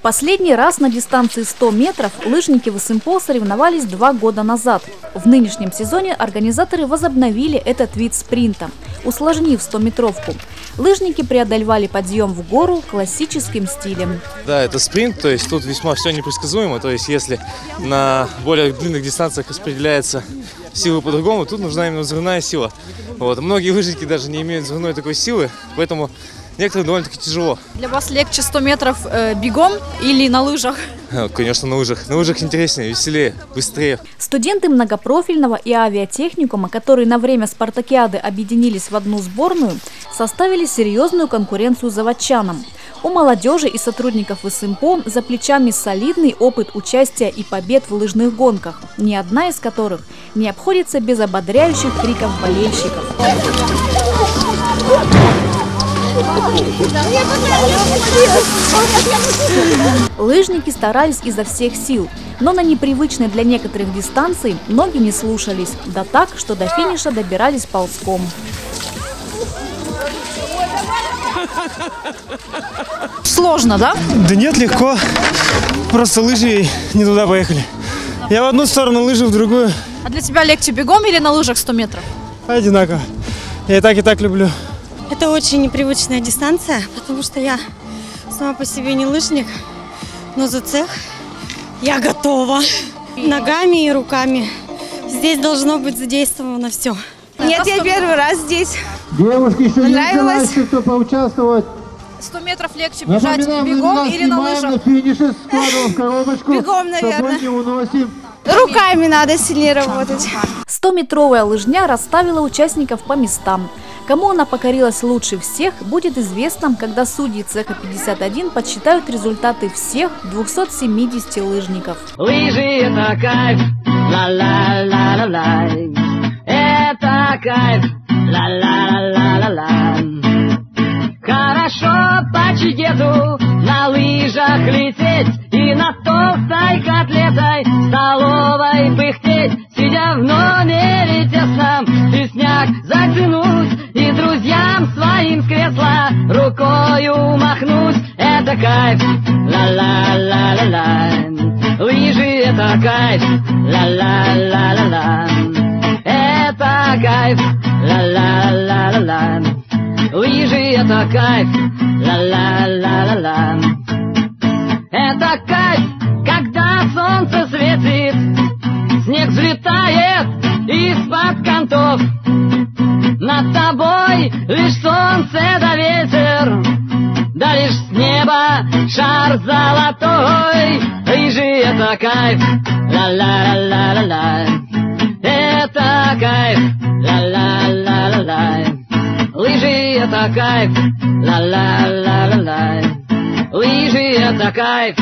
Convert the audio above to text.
Последний раз на дистанции 100 метров лыжники в СМПО соревновались два года назад. В нынешнем сезоне организаторы возобновили этот вид спринта, усложнив 100-метровку. Лыжники преодолевали подъем в гору классическим стилем. Да, это спринт, то есть тут весьма все непредсказуемо. То есть если на более длинных дистанциях распределяется сила по-другому, тут нужна именно взрывная сила. Вот. Многие лыжники даже не имеют взрывной такой силы, поэтому некоторым довольно-таки тяжело. Для вас легче 100 метров э, бегом или на лыжах? Э, Конечно, на лыжах. На лыжах интереснее, веселее, быстрее. Студенты многопрофильного и авиатехникума, которые на время спартакиады объединились в одну сборную, составили серьезную конкуренцию заводчанам. У молодежи и сотрудников СМПО за плечами солидный опыт участия и побед в лыжных гонках, ни одна из которых не обходится без ободряющих криков болельщиков. Лыжники старались изо всех сил, но на непривычной для некоторых дистанции ноги не слушались, да так, что до финиша добирались ползком. Сложно, да? Да нет, легко. Просто лыжи не туда поехали. Я в одну сторону лыжи, в другую. А для тебя легче бегом или на лыжах 100 метров? Одинаково. Я и так, и так люблю. Это очень непривычная дистанция, потому что я сама по себе не лыжник, но за цех я готова. Ногами и руками. Здесь должно быть задействовано все. Нет, я первый раз здесь. Девушки, еще Понравилось? желающие, кто поучаствовать? 100 метров легче бежать Напоминаем, бегом или на лыжах? на финише, складываем в коробочку. Бегом, наверное. не уносим. Руками надо сильнее работать. 100-метровая лыжня расставила участников по местам. Кому она покорилась лучше всех, будет известно, когда судьи цеха 51 подсчитают результаты всех 270 лыжников. Лыжи это кайф, ла-ла-ла-ла-ла. Это кайф, ла-ла-ла-ла-ла. Хорошо по чигету на лыжах лететь Это кайф, ла-ла-ла-ла-ла. Лыжи это кайф, ла-ла-ла-ла-ла. Это кайф, ла-ла-ла-ла-ла. Лыжи это кайф, ла-ла-ла-ла-ла. Это кайф, когда солнце светит, снег взлетает из-под контов. Над тобой лишь солнце да ветер, да лишь неба шар золотой. Лыжи это кайф, ла-ла-ла-ла-ла. Это кайф, ла-ла-ла-ла-ла. Лыжи это кайф, ла-ла-ла-ла-ла. Лыжи это кайф,